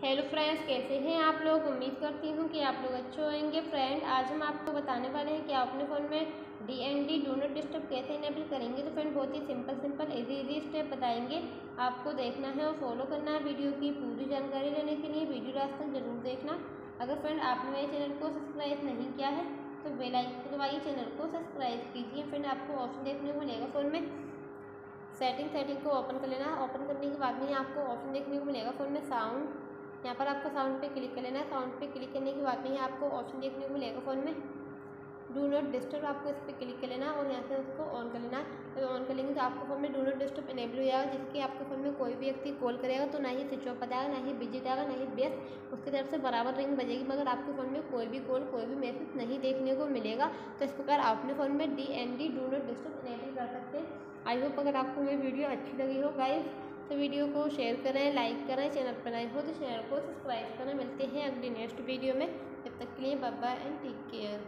Hello friends कैसे हैं आप लोग? उम्मीद करती हूँ कि आप लोग अच्छे होंगे। फ्रेंड आज हम आपको बताने वाले हैं कि आप अपने फ़ोन में D N D do disturb कैसे इनेबल करेंगे? तो फ्रेंड बहुत ही simple simple easy easy step बताएँगे। आपको देखना है और फॉलो करना है वीडियो की पूरी जानकारी लेने के लिए। वीडियो रास्ते ज़रूर देखना। अगर फ्रेंड आपने मेरे चैनल को सब्सक्राइब नहीं किया है तो बेलाइक दबाइए चैनल को सब्सक्राइब कीजिए। फ्रेंड आपको ऑप्शन देखने को मिलेगा फ़ोन में। सेटिंग सेटिंग को ओपन कर लेना। ओपन करने के बाद में आपको ऑप्शन देखने को मिलेगा फ़ोन में साउंड यहाँ पर आपको साउंड पे क्लिक कर लेना है। साउंड पे क्लिक करने के बाद में यहाँ आपको ऑप्शन देखने को मिलेगा फ़ोन में। डू नॉट डिस्टर्ब आपको इस पर क्लिक कर लेना और यहाँ से उसको ऑन कर लेना। तो ऑन कर लेंगे तो आपको फ़ोन में डू नॉट डिस्टर्ब इनेबल हो जाएगा, जिसके आपके फ़ोन में कोई भी व्यक्ति कॉल करेगा तो ना ही स्विच ऑफ़ बताएगा ना ही बिज़ी जाएगा ना ही बेस्ट उसकी तरफ़ से बराबर रिंग बजेगी, मगर आपके फ़ोन में कोई भी कॉल कोई भी मैसेज नहीं देखने को मिलेगा। तो इस प्रकार आप अपने फ़ोन में D N D do not disturb enable कर सकते हैं। आई होप अगर आपको मेरी वीडियो अच्छी लगी हो गाइज़ तो वीडियो को शेयर करें लाइक करें चैनल पर नए हो तो चैनल को सब्सक्राइब करें मिलते हैं अगली नेक्स्ट वीडियो में। तब तक के लिए bye bye and take care